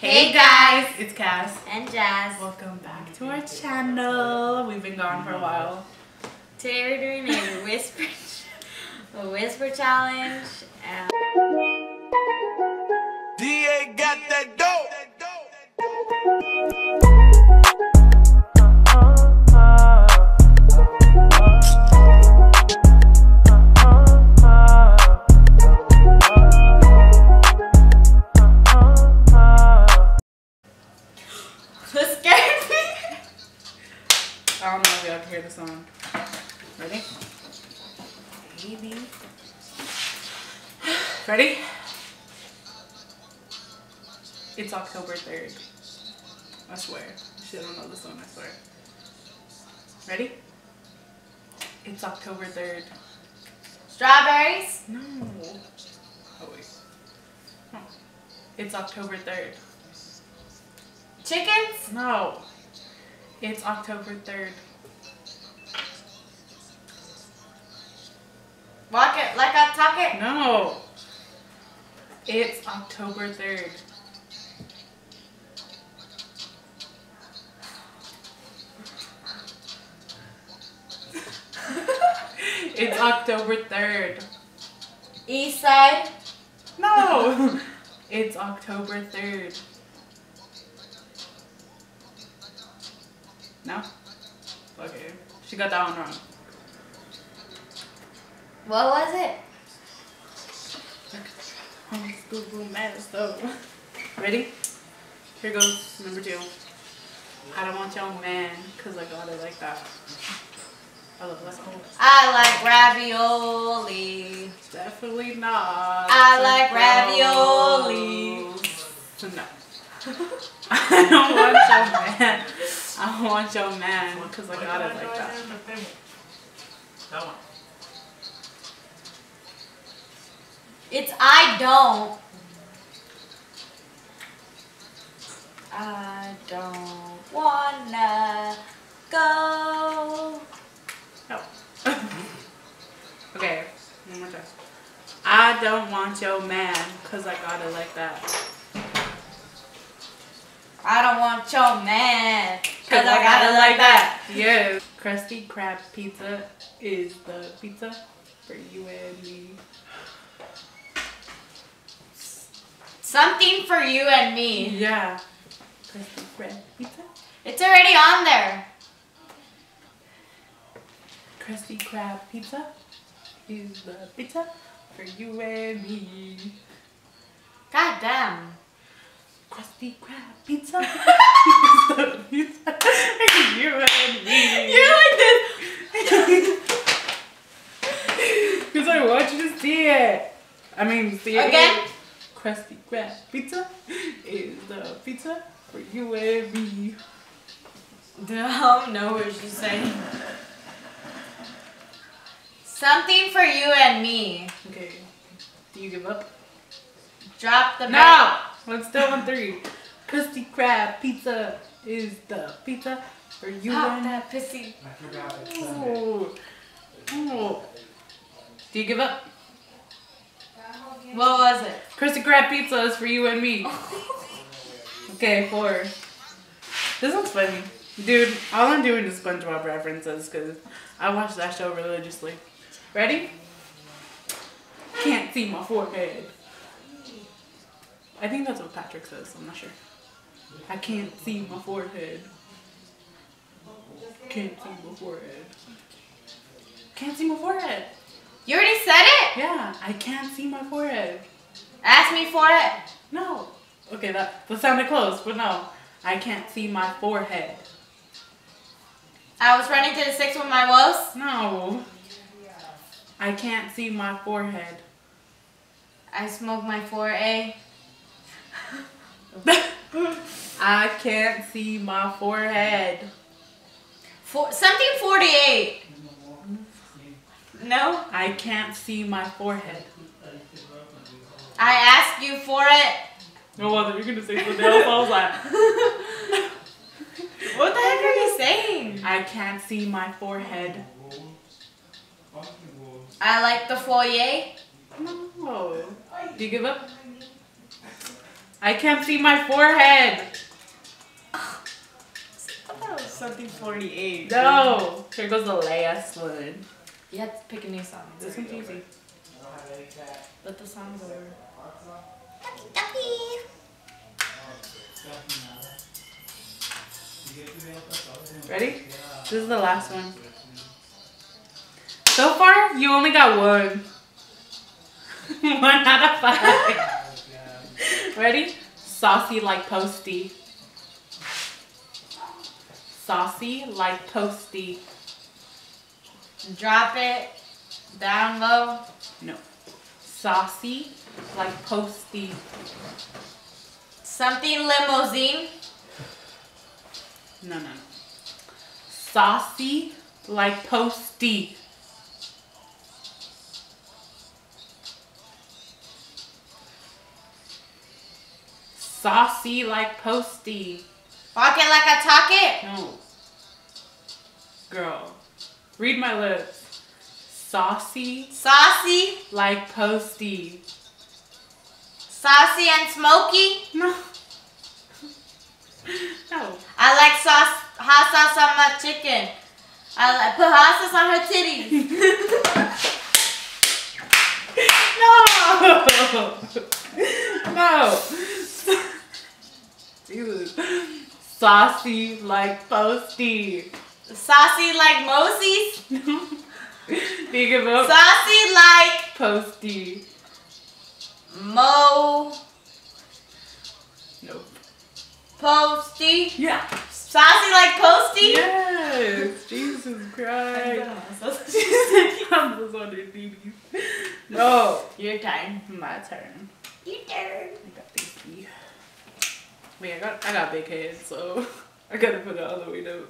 Hey guys, it's Cass. And Jazz. Welcome back to our channel. We've been gone for a while. Today we're doing a whisper, a whisper challenge. Um, and DA got that dope. 3rd. I swear. She don't know this one, I swear. Ready? It's October 3rd. Strawberries. No. Oh, wait. No. It's October 3rd. Chickens. No. It's October 3rd. Walk it like I talk it. No. It's October 3rd. It's October 3rd. East side. No. it's October 3rd. No? Okay. She got that one wrong. What was it? Google Maps though. Ready? Here goes number two. I don't want your man, cause I got it like that. I love let's. I like ravioli. Definitely not. I like ravioli. No. I don't want your man. I want your man, cause I got it like that. That one. It's I don't. I don't wanna go. No. okay, I don't want your man, cause I got it like that. I don't want your man. Cause I got it like that. Yes. Krusty Krab pizza is the pizza for you and me. Something for you and me. Yeah. Krusty Krab pizza. It's already on there. Krusty Krab pizza is the pizza for you and me. God damn. Krusty Krab pizza is the pizza for you and me. You're like this. Because I want you to see it. I mean, see it Again? Krusty Krab pizza is the pizza for you and me. I don't know what she's saying. Something for you and me. Okay. Do you give up? Drop the No! Let's still on three. Krusty Krab pizza is the pizza for you Pop and that pussy. I forgot it's Ooh. Ooh. Do you give up? What was it? Krusty Krab pizza is for you and me. Okay, four. This one's funny. Dude, all I'm doing is SpongeBob references because I watch that show religiously. Ready? Can't see my forehead. I think that's what Patrick says. I'm not sure. I can't see my forehead. Can't see my forehead. Can't see my forehead. You already said it? Yeah, I can't see my forehead. Ask me for it. No. Okay, that, that sounded close, but no. I can't see my forehead. I was running to the six with my woes. No. I can't see my forehead. I smoke my 4A. I can't see my forehead. For, something 48. No? I can't see my forehead. I asked you for it. No wonder you're gonna say something else. I was like, What the heck are you saying? I can't see my forehead. I like the foyer. No. Do you give up? I can't see my forehead. I thought it was something 48. No. Here goes the last one. You have to pick a new song. This one's easy. But the song's over. Ready? This is the last one. So far, you only got one. one out of five. Ready? Saucy like posty. Saucy like posty. Drop it down low. No. Saucy like posty. Something limousine. No, no, no. Saucy like posty. Saucy like posty. Walk it like I talk it. No. Girl. Read my lips. Saucy Saucy, like posty. saucy and smoky. No. No. I like sauce, hot sauce on my chicken. I like put hot sauce on her titties. No. No. Jesus. Saucy like posty. Saucy like Mosey's. Think about Saucy like posty. Mo Nope. Posty. Yeah. Saucy like Posty. Yes. Jesus Christ. Your I'm just on their knees. No. turn. My turn. Your turn. Wait, I got I got big head, so I gotta put it all the way down.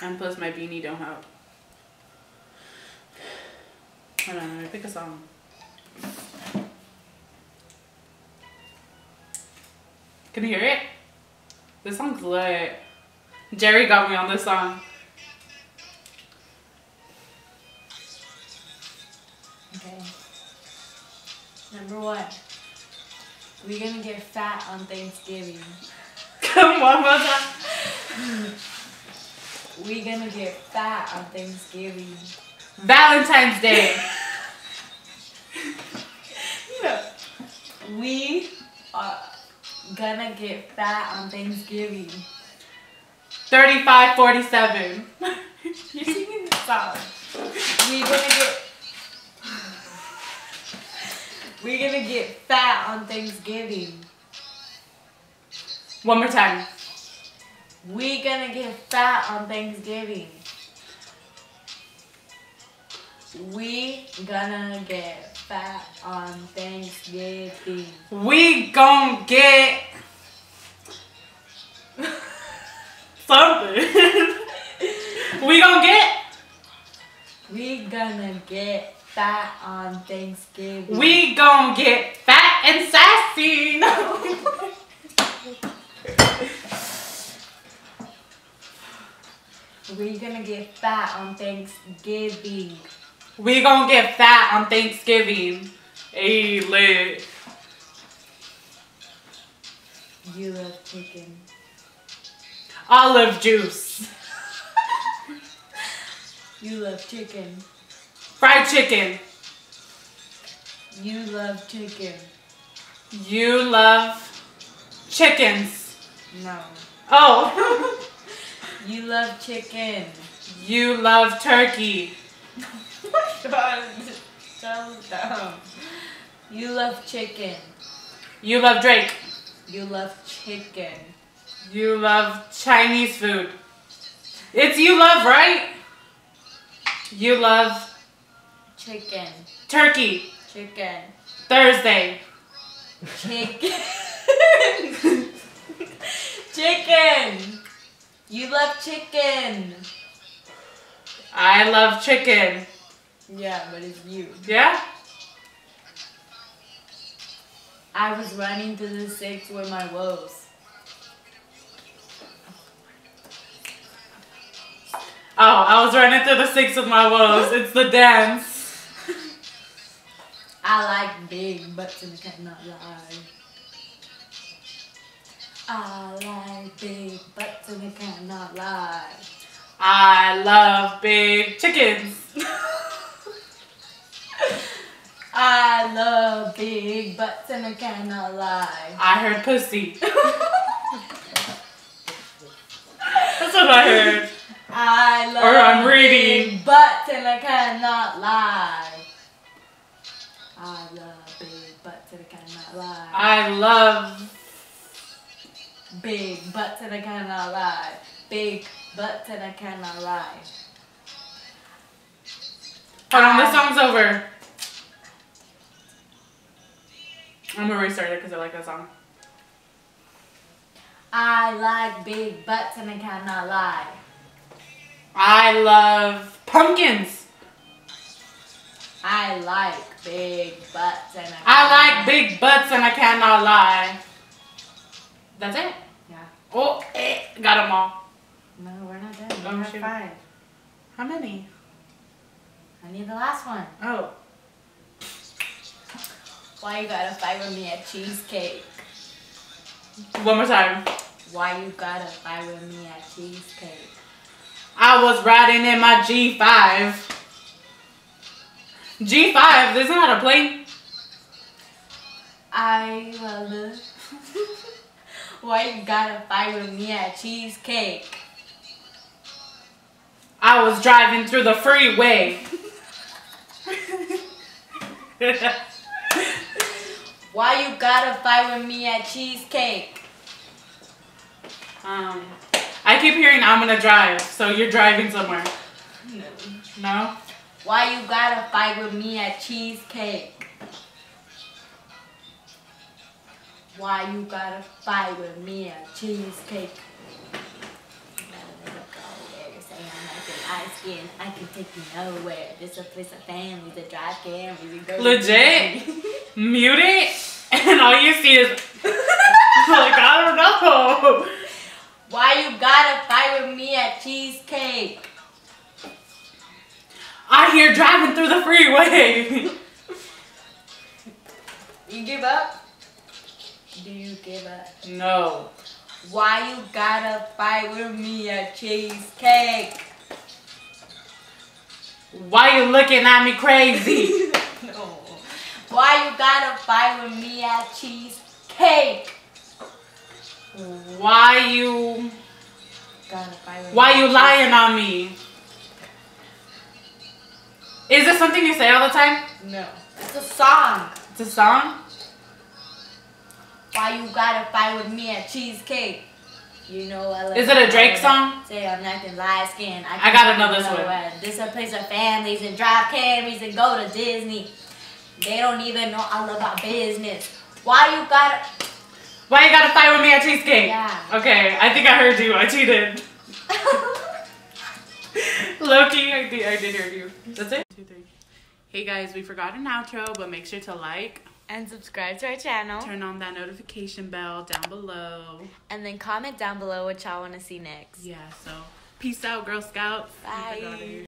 And plus my beanie don't help. Hold on, let me pick a song. Can you hear it? This song's lit. Jerry got me on this song. Okay. Number one. We're gonna get fat on Thanksgiving. Come on, time. We're gonna get fat on Thanksgiving. Valentine's Day. We are gonna get fat on Thanksgiving. 3547. You're singing the song. We're gonna get. We're gonna get fat on Thanksgiving. One more time. We gonna get fat on Thanksgiving. We gonna get fat on Thanksgiving. We gon' get something. we gon' get. We gonna get fat on Thanksgiving. We gon' get fat and sassy. We gonna get fat on Thanksgiving. We gonna get fat on Thanksgiving. Hey, lit. You love chicken. Olive juice. You love chicken. Fried chicken. You love chicken. You love chickens. No. Oh. You love chicken. you love turkey. so dumb. You love chicken. You love Drake. You love chicken. You love Chinese food. It's you love, right? You love Chicken. turkey. Chicken. Thursday. Chicken. chicken. You love chicken. I love chicken. Yeah, but it's you. Yeah? I was running to the six with my woes. Oh, I was running through the six with my woes. It's the dance. I like big butts and cannot lie. I like big butts and I cannot lie. I love big chickens. I love big butts and I cannot lie. I heard pussy. That's what I heard. I love Or I'm reading. big butts and I cannot lie. I love big butts and I cannot lie. I love. Big butts and I cannot lie. Big butts and I cannot lie. Hold on, this um, song's over. I'm gonna restart it because I like that song. I like big butts and I cannot lie. I love pumpkins. I like big butts and I. I like big butts and I cannot lie. That's it. Yeah. Oh, eh, got them all. No, we're not done. We Oh, have shoot. five. How many? I need the last one. Oh, Why you gotta fight with me at cheesecake? one more time. Why you gotta fight with me at cheesecake? I was riding in my G5. G5, This isn't that a plane? I love. Why you gotta fight with me at cheesecake? I was driving through the freeway. Why you gotta fight with me at cheesecake? um, I keep hearing I'm gonna drive, so you're driving somewhere. No. No? Why you gotta fight with me at cheesecake? Why you gotta fight with me at cheesecake? Skin, I can take you nowhere. This a place of families that drive cameras and go. Legit? Mute it, and all you see is like I don't know. Why you gotta fight with me at cheesecake? I hear driving through the freeway. You give up? Do you give up? no. Why you gotta fight with me at cheesecake? Why you looking at me crazy? No. Why you gotta fight with me at cheesecake? Why you Gotta fight with why you lying on me? Is this something you say all the time? No. It's a song. It's a song? Why you gotta fight with me at cheesecake? You know I love Is it a Drake song? Say I'm nothing light skin. I gotta know this one. This a place of families and drive Camrys and go to Disney. They don't even know I love our business. Why you gotta? Why you gotta fight with me at cheesecake? Yeah. Okay, I think I heard you. I cheated. Loki, I did, I did hear you. That's it. Two, three. Hey guys, we forgot an outro, but make sure to like, and subscribe to our channel. turn on that notification bell down below. And then comment down below what y'all want to see next. Yeah, so peace out, Girl Scouts. Bye. We forgot it.